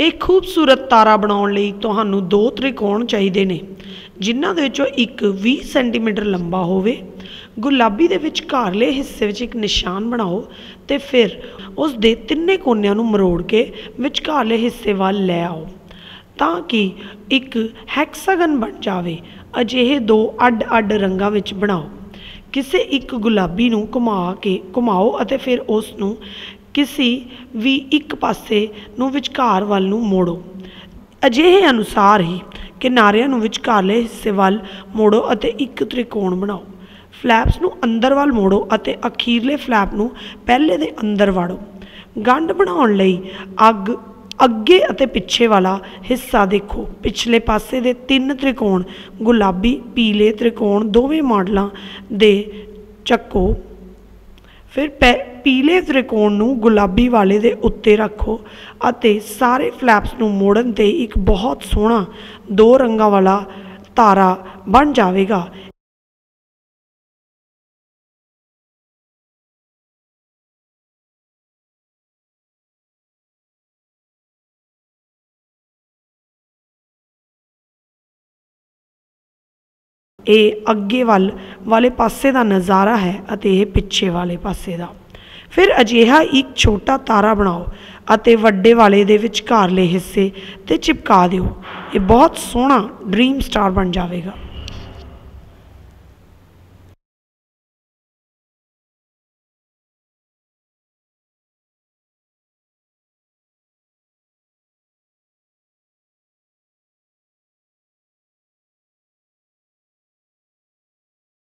ਇਹ ਖੂਬਸੂਰਤ ਤਾਰਾ ਬਣਾਉਣ ਲਈ ਤੁਹਾਨੂੰ ਦੋ ਤ੍ਰਿਕੋਣ ਚਾਹੀਦੇ ਨੇ, ਜਿਨ੍ਹਾਂ ਦੇ ਵਿੱਚੋਂ ਇੱਕ 20 ਸੈਂਟੀਮੀਟਰ ਲੰਬਾ ਹੋਵੇ, ਗੁਲਾਬੀ ਦੇ ਵਿਚਕਾਰਲੇ ਹਿੱਸੇ ਵਿੱਚ ਇੱਕ ਨਿਸ਼ਾਨ ਬਣਾਓ ਤੇ ਫਿਰ ਉਸ ਦੇ ਤਿੰਨੇ ਕੋਨਿਆਂ ਨੂੰ ਮਰੋੜ ਕੇ ਵਿਚਕਾਰਲੇ ਹਿੱਸੇ ਵੱਲ ਲੈ ਆਓ, ਤਾਂ ਕਿ ਇੱਕ ਹੈਕਸਾਗਨ ਬਣ ਜਾਵੇ। ਅਜਿਹੇ ਦੋ ਅੱਡ-ਅੱਡ ਰੰਗਾਂ ਵਿੱਚ ਬਣਾਓ। ਕਿਸੇ ਇੱਕ ਗੁਲਾਬੀ ਨੂੰ ਘੁਮਾ ਕੇ ਘੁਮਾਓ ਅਤੇ ਫਿਰ ਉਸ ਨੂੰ ਕਿਸੇ ਵੀ ਇੱਕ ਪਾਸੇ ਨੂੰ ਵਿਚਕਾਰ ਵੱਲ ਨੂੰ ਮੋੜੋ। ਅਜਿਹੇ ਅਨੁਸਾਰ ਹੀ ਕਿਨਾਰਿਆਂ ਨੂੰ ਵਿਚਕਾਰਲੇ ਹਿੱਸੇ ਵੱਲ ਮੋੜੋ ਅਤੇ ਇੱਕ ਤ੍ਰਿਕੋਣ ਬਣਾਓ। ਫਲੈਪਸ ਨੂੰ ਅੰਦਰ ਵੱਲ ਮੋੜੋ ਅਤੇ ਅਖੀਰਲੇ ਫਲੈਪ ਨੂੰ ਪਹਿਲੇ ਦੇ ਅੰਦਰ ਵਾੜੋ। ਗੰਢ ਬਣਾਉਣ ਲਈ ਅੱਗ, ਅੱਗੇ ਅਤੇ ਪਿੱਛੇ ਵਾਲਾ ਹਿੱਸਾ ਦੇਖੋ। ਪਿਛਲੇ ਪਾਸੇ ਦੇ ਤਿੰਨ ਤ੍ਰਿਕੋਣ, ਗੁਲਾਬੀ, ਪੀਲੇ ਤ੍ਰਿਕੋਣ ਦੋਵੇਂ ਮਾਡਲਾਂ ਦੇ ਚੱਕੋ। ਫਿਰ ਪੈ- ਪੀਲੇ ਤ੍ਰਿਕੋਣ ਨੂੰ ਗੁਲਾਬੀ ਵਾਲੇ ਦੇ ਉੱਤੇ ਰੱਖੋ ਅਤੇ ਸਾਰੇ ਫਲੈਪਸ ਨੂੰ ਮੋੜਨ ਤੇ ਇੱਕ ਬਹੁਤ ਸੋਹਣਾ ਦੋ ਰੰਗਾਂ ਵਾਲਾ ਤਾਰਾ ਬਣ ਜਾਵੇਗਾ। ਇਹ ਅੱਗੇ ਵੱਲ ਵਾਲੇ ਪਾਸੇ ਦਾ ਨਜ਼ਾਰਾ ਹੈ ਅਤੇ ਇਹ ਪਿੱਛੇ ਵਾਲੇ ਪਾਸੇ ਦਾ। ਫਿਰ ਅਜਿਹਾ ਇੱਕ ਛੋਟਾ ਤਾਰਾ ਬਣਾਓ ਅਤੇ ਵੱਡੇ ਵਾਲੇ ਦੇ ਵਿਚਕਾਰਲੇ ਹਿੱਸੇ ਤੇ ਚਿਪਕਾ ਦਿਓ। ਇਹ ਬਹੁਤ ਸੋਹਣਾ ਡ੍ਰੀਮ ਸਟਾਰ ਬਣ ਜਾਵੇਗਾ।